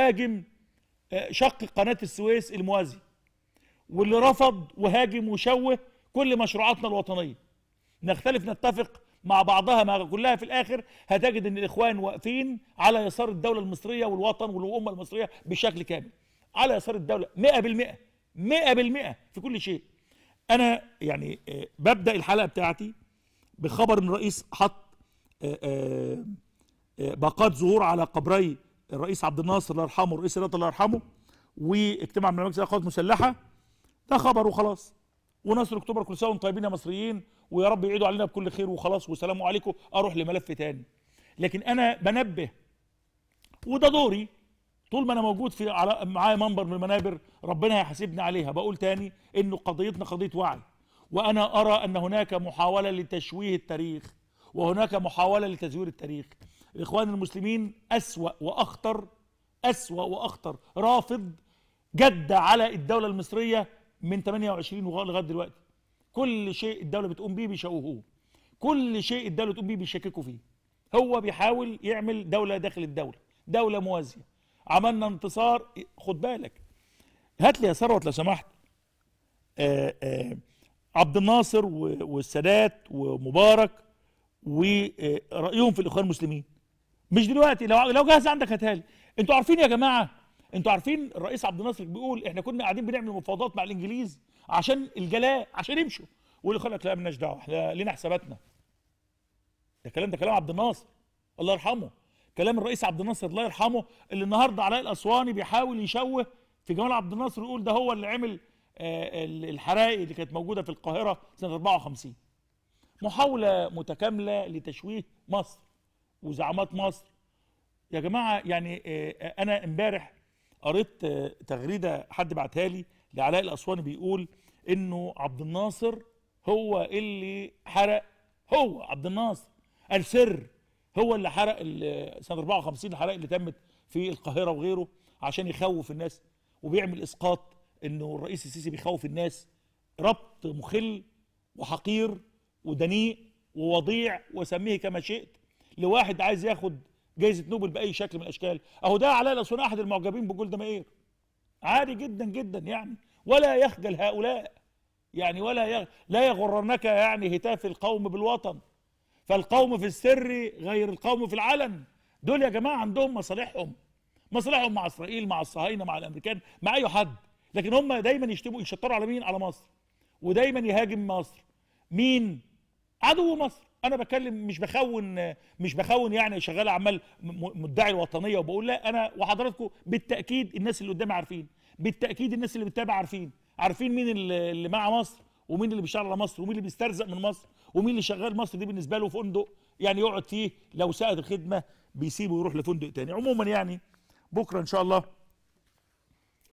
هاجم آه، شق قناة السويس الموازي واللي رفض وهاجم وشوه كل مشروعاتنا الوطنية. نختلف نتفق مع بعضها مع كلها في الآخر هتجد إن الإخوان واقفين على يسار الدولة المصرية والوطن والأمة المصرية بشكل كامل. على يسار الدولة 100% 100% في كل شيء. أنا يعني آه، ببدأ الحلقة بتاعتي بخبر ان الرئيس حط آه، باقات ظهور على قبري الرئيس عبد الناصر الله يرحمه والرئيس الرئيس الله يرحمه واجتماع من مجلس القوات المسلحة ده خبر وخلاص. ونصر أكتوبر كل سنة طيبين يا مصريين ويا رب يعيدوا علينا بكل خير وخلاص والسلام عليكم. أروح لملف تاني. لكن أنا بنبه وده دوري. طول ما أنا موجود في على معايا منبر من المنابر ربنا هيحاسبني عليها. بقول تاني إنه قضيتنا قضية وعي. وأنا أرى أن هناك محاولة لتشويه التاريخ وهناك محاولة لتزوير التاريخ. الاخوان المسلمين أسوأ وأخطر أسوأ وأخطر. رافض جد على الدولة المصرية من 28 لغاية دلوقتي. كل شيء الدولة بتقوم بيه بيشوهوه. كل شيء الدولة بتقوم بيه بيشككوا فيه. هو بيحاول يعمل دولة داخل الدولة دولة موازية. عملنا انتصار خد بالك. هات لي يا ثروت لو سمحت. آه، آه، عبد الناصر والسادات ومبارك ورأيهم في الإخوان المسلمين. مش دلوقتي. لو لو جاهز عندك هاتها لي أنتوا عارفين يا جماعة أنتوا عارفين الرئيس عبد الناصر بيقول إحنا كنا قاعدين بنعمل مفاوضات مع الإنجليز عشان الجلاء عشان يمشوا. واللي لك لا مالناش دعوة إحنا لينا حساباتنا. ده كلام ده كلام عبد الناصر. الله يرحمه. كلام الرئيس عبد الناصر الله يرحمه اللي النهارده علاء الأسواني بيحاول يشوه في جمال عبد الناصر يقول ده هو اللي عمل آه، ال- الحرائق اللي كانت موجودة في القاهرة سنة 54 محاولة متكاملة لتشويه مصر. وزعامات مصر. يا جماعة يعني آه، آه، أنا إمبارح قريت آه، تغريدة حد بعتها لي لعلاء الأسواني بيقول إنه عبد الناصر هو اللي حرق هو عبد الناصر السر هو اللي حرق سنة 54 الحرائق اللي تمت في القاهرة وغيره عشان يخوف الناس وبيعمل إسقاط إنه الرئيس السيسي بيخوف الناس. ربط مخل وحقير ودنيء ووضيع وسميه كما شئت. لواحد عايز ياخد جائزه نوبل بأي شكل من الأشكال. أهو ده علاء الاسواني احد المعجبين بجولدا مائير. عادي جدا جدا يعني. ولا يخجل هؤلاء. يعني ولا يغ... لا يغرنك يعني هتاف القوم بالوطن. فالقوم في السر غير القوم في العلن. دول يا جماعة عندهم مصالحهم. مصالحهم مع إسرائيل مع الصهاينة مع الأمريكان مع أي حد. لكن هم دايما يشتموا يشطروا على مين؟ على مصر. ودايما يهاجم مصر. مين؟ عدو مصر. أنا بتكلم مش بخون مش بخون يعني شغال عمال مدعي الوطنية وبقول لا أنا وحضراتكم بالتأكيد الناس اللي قدامي عارفين بالتأكيد الناس اللي بتتابع عارفين عارفين مين اللي مع مصر ومين اللي بيشتغل على مصر ومين اللي بيسترزق من مصر ومين اللي شغال مصر دي بالنسبة له فندق يعني يقعد فيه لو ساعد الخدمة بيسيبه ويروح لفندق تاني. عموما يعني بكرة إن شاء الله